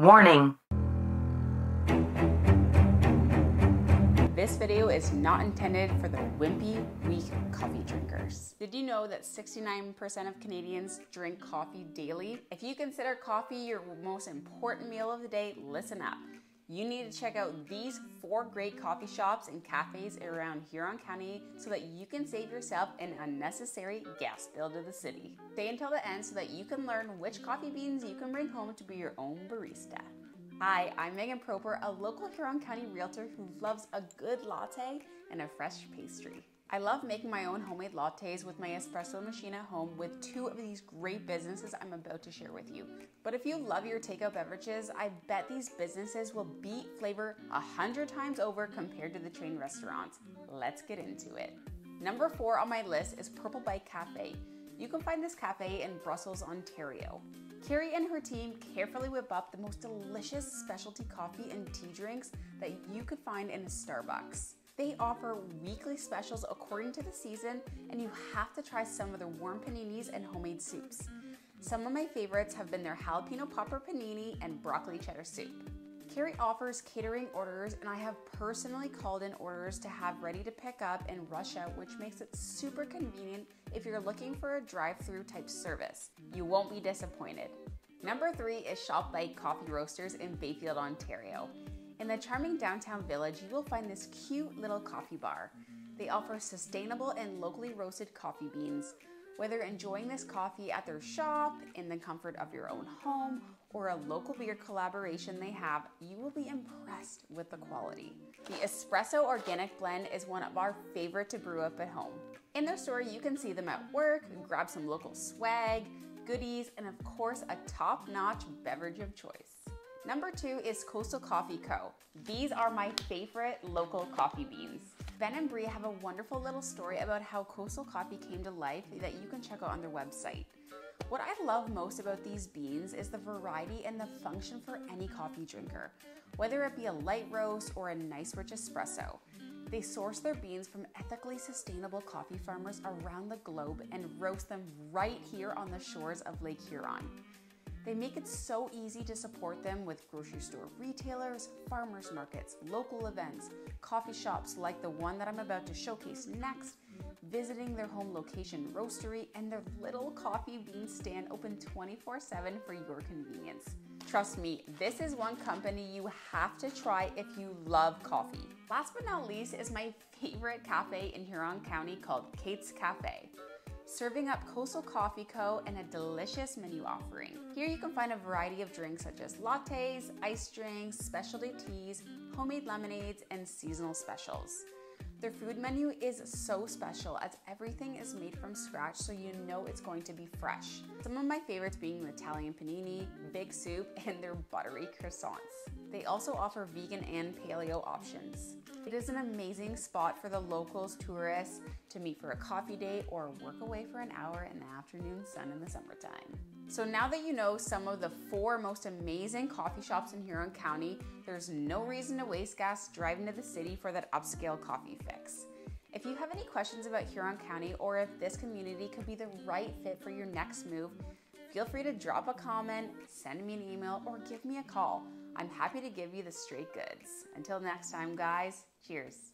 Warning. This video is not intended for the wimpy, weak coffee drinkers. Did you know that 69% of Canadians drink coffee daily? If you consider coffee your most important meal of the day, listen up. You need to check out these four great coffee shops and cafes around Huron County so that you can save yourself an unnecessary gas bill to the city. Stay until the end so that you can learn which coffee beans you can bring home to be your own barista. Hi, I'm Megan Proper, a local Huron County realtor who loves a good latte and a fresh pastry. I love making my own homemade lattes with my espresso machine at home with two of these great businesses I'm about to share with you. But if you love your takeout beverages, I bet these businesses will beat flavor a hundred times over compared to the chain restaurants. Let's get into it. Number four on my list is Purple Bike Cafe. You can find this cafe in Brussels, Ontario. Carrie and her team carefully whip up the most delicious specialty coffee and tea drinks that you could find in a Starbucks. They offer weekly specials according to the season, and you have to try some of their warm paninis and homemade soups. Some of my favorites have been their jalapeno popper panini and broccoli cheddar soup. Carrie offers catering orders, and I have personally called in orders to have ready to pick up and rush out, which makes it super convenient if you're looking for a drive through type service. You won't be disappointed. Number three is Shop Bike Coffee Roasters in Bayfield, Ontario. In the charming downtown village, you will find this cute little coffee bar. They offer sustainable and locally roasted coffee beans. Whether enjoying this coffee at their shop, in the comfort of your own home, or a local beer collaboration they have, you will be impressed with the quality. The Espresso Organic Blend is one of our favorite to brew up at home. In their store, you can see them at work, grab some local swag, goodies, and of course, a top notch beverage of choice. Number two is Coastal Coffee Co. These are my favorite local coffee beans. Ben and Brie have a wonderful little story about how Coastal Coffee came to life that you can check out on their website. What I love most about these beans is the variety and the function for any coffee drinker, whether it be a light roast or a nice rich espresso. They source their beans from ethically sustainable coffee farmers around the globe and roast them right here on the shores of Lake Huron. They make it so easy to support them with grocery store retailers, farmers markets, local events, coffee shops like the one that I'm about to showcase next, visiting their home location roastery, and their little coffee bean stand open 24 7 for your convenience. Trust me, this is one company you have to try if you love coffee. Last but not least is my favorite cafe in Huron County called Cait's Cafe serving up Coastal Coffee Co. and a delicious menu offering. Here you can find a variety of drinks such as lattes, iced drinks, specialty teas, homemade lemonades, and seasonal specials. Their food menu is so special as everything is made from scratch so you know it's going to be fresh. Some of my favorites being the Italian panini, big soup, and their buttery croissants. They also offer vegan and paleo options. It is an amazing spot for the locals, tourists to meet for a coffee date or work away for an hour in the afternoon sun in the summertime. So now that you know some of the four most amazing coffee shops in Huron County, there's no reason to waste gas driving to the city for that upscale coffee fix. If you have any questions about Huron County or if this community could be the right fit for your next move, feel free to drop a comment, send me an email, or give me a call. I'm happy to give you the straight goods. Until next time, guys, cheers.